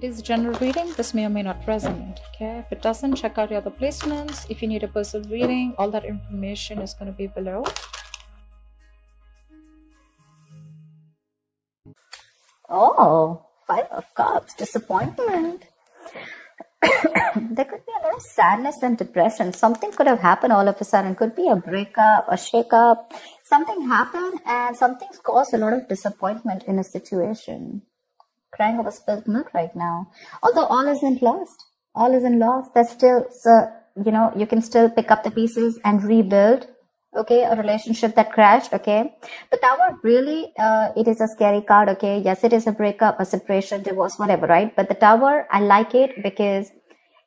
It is general reading. This may or may not resonate. Okay. If it doesn't, check out your other placements. If you need a personal reading, all that information is going to be below. Oh, Five of Cups, disappointment. there could be a lot of sadness and depression. Something could have happened all of a sudden. Could be a breakup, a shakeup. Something happened and something's caused a lot of disappointment in a situation. Crying over spilled milk right now. Although all isn't lost. All isn't lost. There's still, so, you know, you can still pick up the pieces and rebuild okay a relationship that crashed okay the tower really uh, it is a scary card okay yes it is a breakup a separation divorce whatever right but the tower i like it because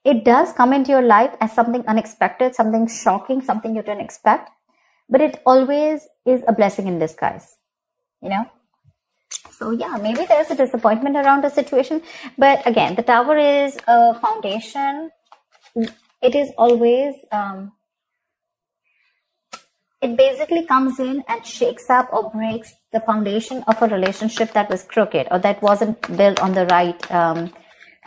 it does come into your life as something unexpected something shocking something you didn't expect but it always is a blessing in disguise you know so yeah maybe there's a disappointment around the situation but again the tower is a foundation it is always um, it basically comes in and shakes up or breaks the foundation of a relationship that was crooked or that wasn't built on the right um,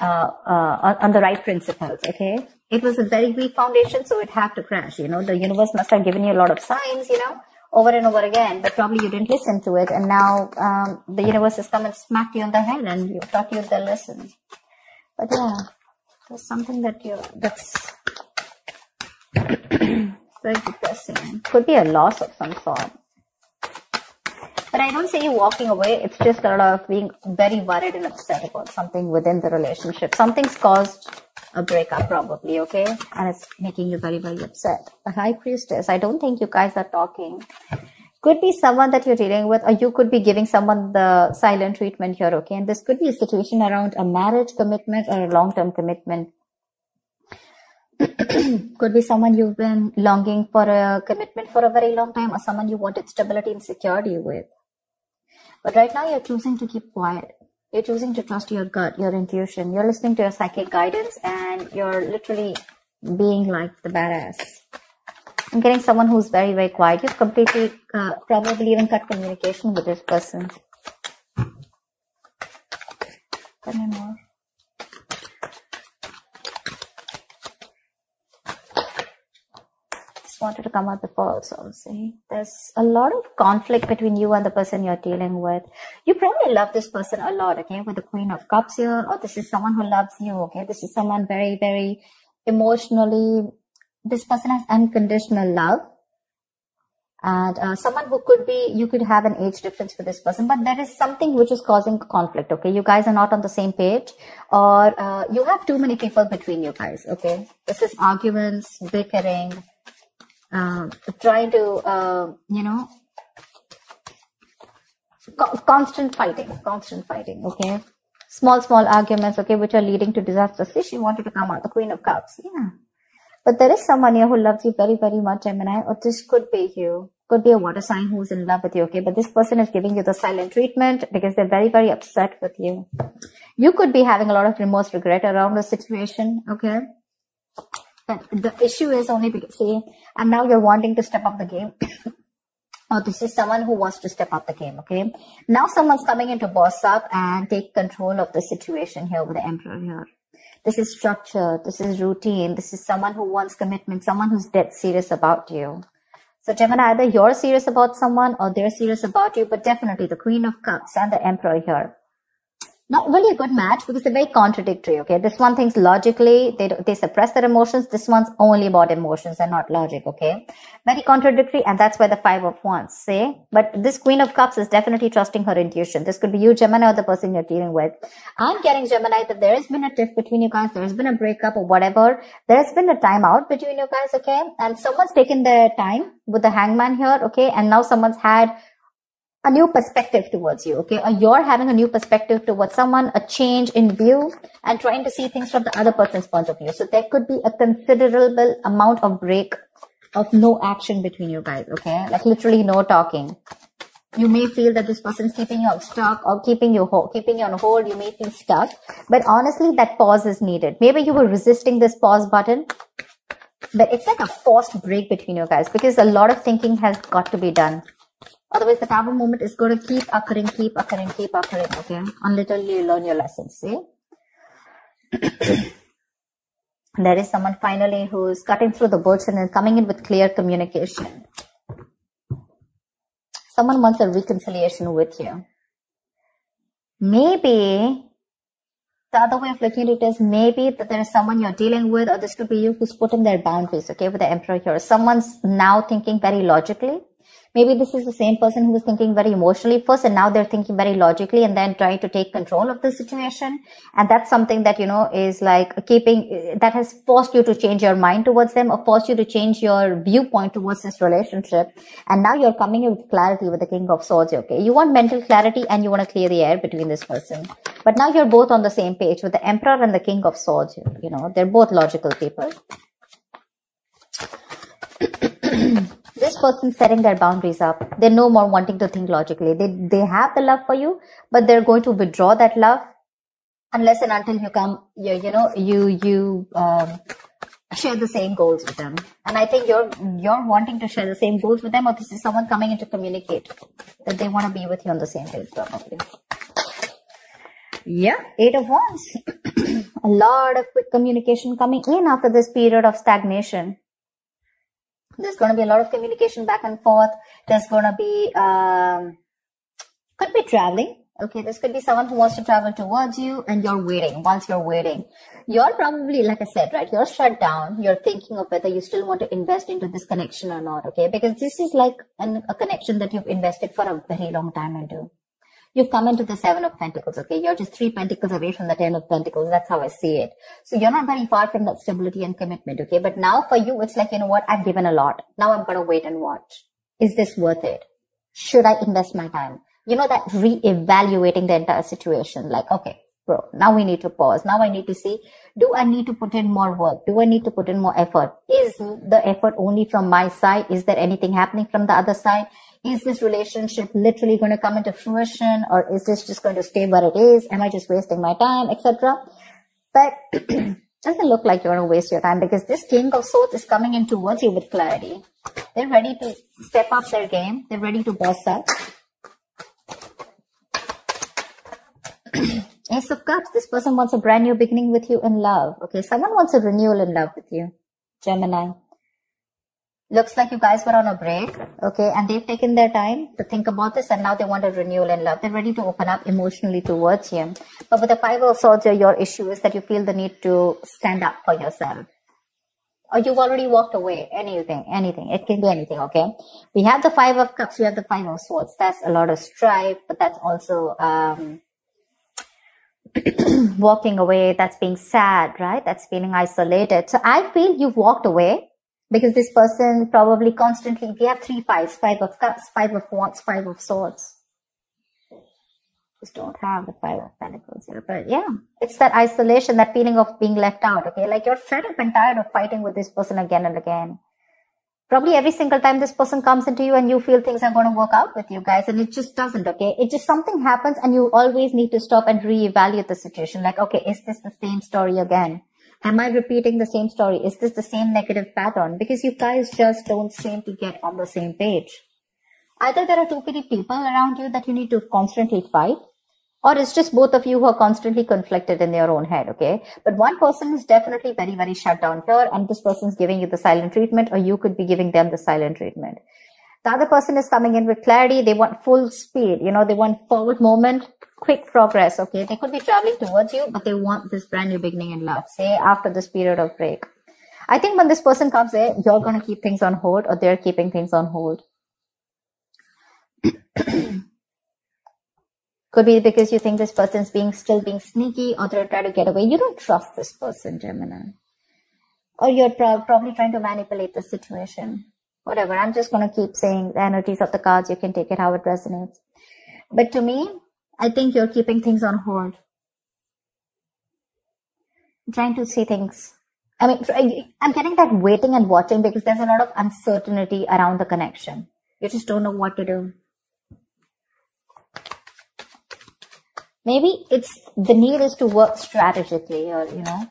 uh, uh, on the right principles. Okay, it was a very weak foundation, so it had to crash. You know, the universe must have given you a lot of signs. You know, over and over again, but probably you didn't listen to it, and now um, the universe has come and smacked you on the head, and you thought you the lesson. But yeah, there's something that you that's very depressing. Could be a loss of some sort. But I don't see you walking away. It's just a lot of being very worried and upset about something within the relationship. Something's caused a breakup probably, okay? And it's making you very, very upset. The high priestess, I don't think you guys are talking. Could be someone that you're dealing with, or you could be giving someone the silent treatment here, okay? And this could be a situation around a marriage commitment or a long-term commitment could be someone you've been longing for a commitment for a very long time or someone you wanted stability and security with. But right now you're choosing to keep quiet. You're choosing to trust your gut, your intuition. You're listening to your psychic guidance and you're literally being like the badass. I'm getting someone who's very, very quiet. You've completely, uh, probably even cut communication with this person. Tell me more. wanted to come out before also see there's a lot of conflict between you and the person you're dealing with. You probably love this person a lot okay with the queen of cups here. Oh this is someone who loves you okay? This is someone very very emotionally this person has unconditional love. And uh, someone who could be you could have an age difference with this person but there is something which is causing conflict okay? You guys are not on the same page or uh, you have too many people between you guys okay? This is arguments bickering uh, trying to, uh, you know, co- constant fighting, constant fighting, okay? Small, small arguments, okay, which are leading to disaster. See, she wanted to come out, the Queen of Cups, yeah. But there is someone here who loves you very, very much, Gemini, or this could be you. Could be a water sign who's in love with you, okay? But this person is giving you the silent treatment because they're very, very upset with you. You could be having a lot of remorse, regret around the situation, okay? The issue is only because, see, and now you're wanting to step up the game. oh, this is someone who wants to step up the game, okay? Now someone's coming in to boss up and take control of the situation here with the emperor here. This is structure. This is routine. This is someone who wants commitment, someone who's dead serious about you. So Gemini, either you're serious about someone or they're serious about you, but definitely the Queen of Cups and the Emperor here not really a good match because they're very contradictory. Okay, this one thinks logically, they they suppress their emotions. This one's only about emotions and not logic. Okay, very contradictory, and that's why the five of wands say. But this Queen of Cups is definitely trusting her intuition. This could be you, Gemini, or the person you're dealing with. I'm getting Gemini that there has been a tiff between you guys. There has been a breakup or whatever. There has been a timeout between you guys. Okay, and someone's taken their time with the Hangman here. Okay, and now someone's had a new perspective towards you, okay? Or you're having a new perspective towards someone, a change in view, and trying to see things from the other person's point of view. So there could be a considerable amount of break of no action between you guys, okay? Like literally no talking. You may feel that this person's keeping you stuck or keeping you ho- keeping you on hold. You may feel stuck, but honestly, that pause is needed. Maybe you were resisting this pause button, but it's like a forced break between you guys because a lot of thinking has got to be done Otherwise, the tower movement is going to keep occurring, keep occurring, keep occurring, okay? Until you learn your lessons, see? there is someone finally who's cutting through the bullshit and coming in with clear communication. Someone wants a reconciliation with you. Maybe the other way of looking at it is maybe that there is someone you're dealing with, or this could be you who's putting their boundaries, okay, with the emperor here. Someone's now thinking very logically maybe this is the same person who was thinking very emotionally first and now they're thinking very logically and then trying to take control of the situation. And that's something that you know is like keeping that has forced you to change your mind towards them or forced you to change your viewpoint towards this relationship. And now you're coming with clarity with the king of swords okay? You want mental clarity and you want to clear the air between this person. But now you're both on the same page with the emperor and the king of swords you know? They're both logical people this person setting their boundaries up they're no more wanting to think logically. They they have the love for you but they're going to withdraw that love unless and until you come you, you know you you um, share the same goals with them. And i think you're you're wanting to share the same goals with them or this is someone coming in to communicate that they want to be with you on the same page probably. Yeah eight of wands. A lot of quick communication coming in after this period of stagnation there's going to be a lot of communication back and forth. There's going to be, um, could be traveling. Okay, this could be someone who wants to travel towards you and you're waiting. Once you're waiting, you're probably, like I said, right, you're shut down. You're thinking of whether you still want to invest into this connection or not. Okay, because this is like an, a connection that you've invested for a very long time into you've come into the seven of pentacles okay? You're just three pentacles away from the ten of pentacles. That's how i see it. So you're not very far from that stability and commitment okay? But now for you it's like you know what? I've given a lot. Now i'm going to wait and watch. Is this worth it? Should i invest my time? You know that re-evaluating the entire situation like okay bro now we need to pause. Now i need to see do i need to put in more work? Do i need to put in more effort? Is the effort only from my side? Is there anything happening from the other side is this relationship literally going to come into fruition or is this just going to stay where it is? Am I just wasting my time, etc.? But doesn't look like you're going to waste your time because this King of Swords is coming in towards you with clarity. They're ready to step up their game. They're ready to boss up. Ace of Cups. This person wants a brand new beginning with you in love. Okay, someone wants a renewal in love with you. Gemini looks like you guys were on a break, okay, and they've taken their time to think about this and now they want a renewal in love. They're ready to open up emotionally towards you. But with the Five of Swords, your issue is that you feel the need to stand up for yourself. Or you've already walked away. Anything, anything. It can be anything, okay? We have the Five of Cups, we have the Five of Swords. That's a lot of strife, but that's also, um, walking away, that's being sad, right? That's feeling isolated. So I feel you've walked away because this person probably constantly we have three fives five of cups five of wands five of swords. Just don't have the five of pentacles here but yeah it's that isolation that feeling of being left out okay? Like you're fed up and tired of fighting with this person again and again. Probably every single time this person comes into you and you feel things are going to work out with you guys and it just doesn't okay? It just something happens and you always need to stop and reevaluate the situation. Like okay is this the same story again Am I repeating the same story? Is this the same negative pattern? Because you guys just don't seem to get on the same page. Either there are too many people around you that you need to constantly fight, or it's just both of you who are constantly conflicted in their own head, okay? But one person is definitely very, very shut down here, and this person's giving you the silent treatment, or you could be giving them the silent treatment. The other person is coming in with clarity. They want full speed. You know, they want forward movement quick progress. Okay. They could be traveling towards you, but they want this brand new beginning in love, say after this period of break. I think when this person comes in, you're going to keep things on hold or they're keeping things on hold. could be because you think this person's being still being sneaky or they're trying to get away. You don't trust this person, Gemini. Or you're pro- probably trying to manipulate the situation. Whatever. I'm just going to keep saying the energies of the cards. You can take it how it resonates. But to me, I think you're keeping things on hold. Trying to see things. I mean, I'm getting that waiting and watching because there's a lot of uncertainty around the connection. You just don't know what to do. Maybe it's the need is to work strategically or, you know,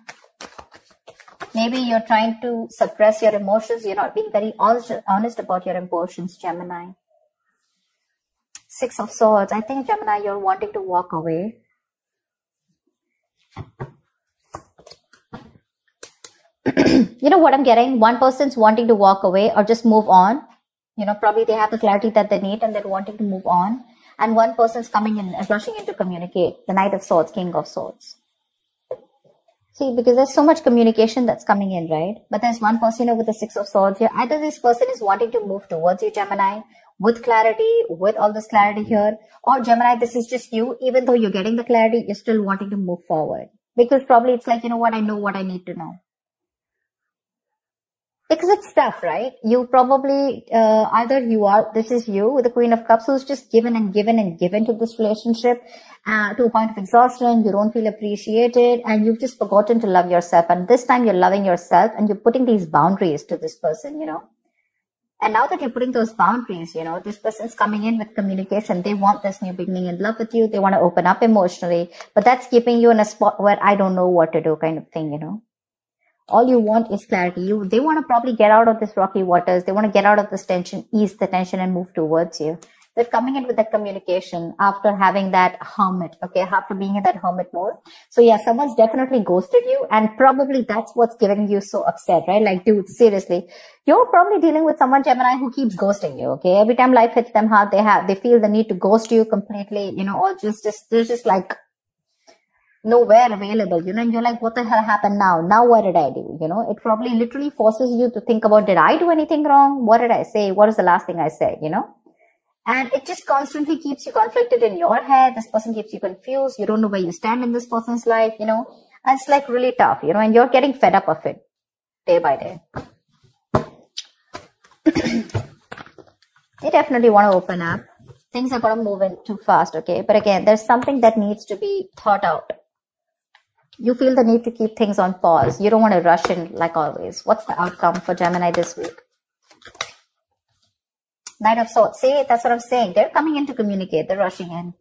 maybe you're trying to suppress your emotions. You're not being very honest, about your emotions, Gemini. Six of Swords. I think, Gemini, you're wanting to walk away. you know what I'm getting? One person's wanting to walk away or just move on. You know, probably they have the clarity that they need and they're wanting to move on. And one person's coming in rushing in to communicate. The Knight of Swords, King of Swords. See, because there's so much communication that's coming in, right? But there's one person you know, with the Six of Swords here. Either this person is wanting to move towards you, Gemini, with clarity, with all this clarity mm-hmm. here, or Gemini, this is just you. Even though you're getting the clarity, you're still wanting to move forward. Because probably it's like, you know what, I know what I need to know because it's tough, right? You probably uh, either you are this is you with the Queen of Cups who's just given and given and given to this relationship uh, to a point of exhaustion. You don't feel appreciated, and you've just forgotten to love yourself. And this time you're loving yourself, and you're putting these boundaries to this person, you know. And now that you're putting those boundaries, you know, this person's coming in with communication. They want this new beginning in love with you. They want to open up emotionally, but that's keeping you in a spot where I don't know what to do kind of thing, you know all you want is clarity. You, they want to probably get out of this rocky waters. They want to get out of this tension, ease the tension and move towards you. They're coming in with that communication after having that hermit, okay, after being in that hermit mode. So yeah, someone's definitely ghosted you and probably that's what's giving you so upset, right? Like, dude, seriously, you're probably dealing with someone, Gemini, who keeps ghosting you, okay? Every time life hits them hard, they have, they feel the need to ghost you completely, you know, or just, just, there's just like nowhere available, you know, and you're like, what the hell happened now? Now what did I do? You know, it probably literally forces you to think about, did I do anything wrong? What did I say? What is the last thing I said? You know? And it just constantly keeps you conflicted in your head. This person keeps you confused. You don't know where you stand in this person's life, you know, and it's like really tough, you know, and you're getting fed up of it day by day. you definitely want to open up. Things are going to move in too fast, okay? But again, there's something that needs to be thought out you feel the need to keep things on pause. You don't want to rush in like always. What's the outcome for Gemini this week? Knight of Swords. See, that's what I'm saying. They're coming in to communicate. They're rushing in.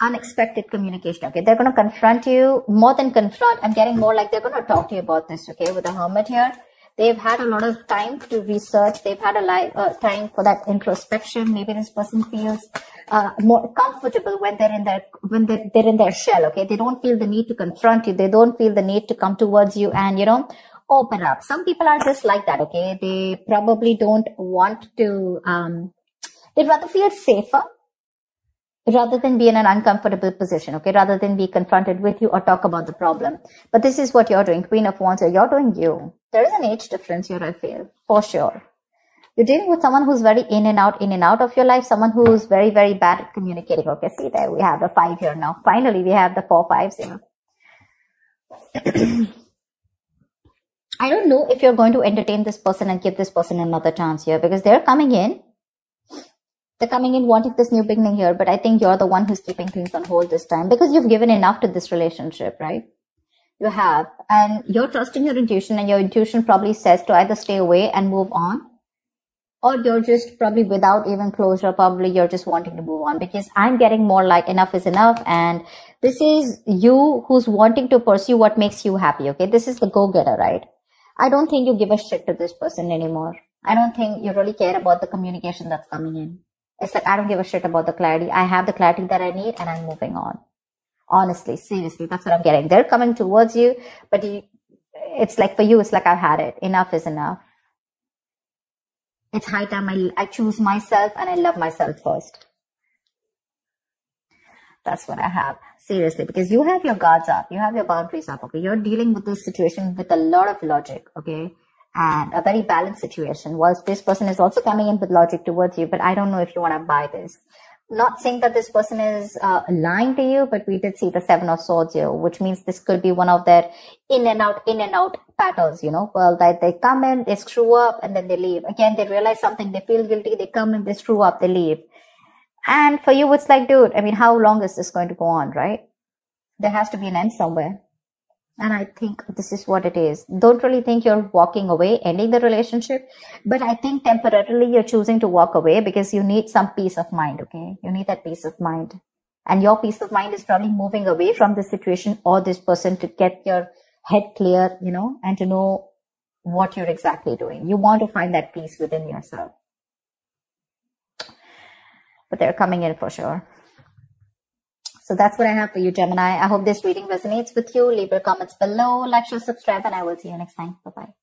Unexpected communication. Okay. They're going to confront you more than confront. I'm getting more like they're going to talk to you about this. Okay. With the hermit here. They've had a lot of time to research. They've had a lot uh, time for that introspection. Maybe this person feels uh, more comfortable when they're in their when they're, they're in their shell. Okay, they don't feel the need to confront you. They don't feel the need to come towards you and you know open up. Some people are just like that. Okay, they probably don't want to. Um, they'd rather feel safer rather than be in an uncomfortable position, okay, rather than be confronted with you or talk about the problem. But this is what you're doing, Queen of Wands, or you're doing you. There is an age difference here, I feel, for sure. You're dealing with someone who's very in and out, in and out of your life, someone who's very, very bad at communicating. Okay, see there, we have the five here now. Finally, we have the four fives here. I don't know if you're going to entertain this person and give this person another chance here because they're coming in they're coming in wanting this new beginning here, but I think you're the one who's keeping things on hold this time because you've given enough to this relationship, right? You have, and you're trusting your intuition, and your intuition probably says to either stay away and move on, or you're just probably without even closure, probably you're just wanting to move on because I'm getting more like enough is enough, and this is you who's wanting to pursue what makes you happy, okay? This is the go getter, right? I don't think you give a shit to this person anymore. I don't think you really care about the communication that's coming in. It's like, I don't give a shit about the clarity. I have the clarity that I need and I'm moving on. Honestly, seriously, that's what I'm getting. They're coming towards you, but you, it's like for you, it's like I've had it. Enough is enough. It's high time I, I choose myself and I love myself first. That's what I have. Seriously, because you have your guards up, you have your boundaries up, okay? You're dealing with this situation with a lot of logic, okay? And a very balanced situation. Whilst this person is also coming in with logic towards you, but I don't know if you want to buy this. Not saying that this person is uh, lying to you, but we did see the seven of swords here, which means this could be one of their in and out, in and out patterns, you know, well, that they come in, they screw up and then they leave. Again, they realize something, they feel guilty, they come in, they screw up, they leave. And for you, it's like, dude, I mean, how long is this going to go on, right? There has to be an end somewhere. And I think this is what it is. Don't really think you're walking away, ending the relationship. But I think temporarily you're choosing to walk away because you need some peace of mind. Okay. You need that peace of mind. And your peace of mind is probably moving away from this situation or this person to get your head clear, you know, and to know what you're exactly doing. You want to find that peace within yourself. But they're coming in for sure. So that's what I have for you, Gemini. I hope this reading resonates with you. Leave your comments below, like, share, subscribe, and I will see you next time. Bye bye.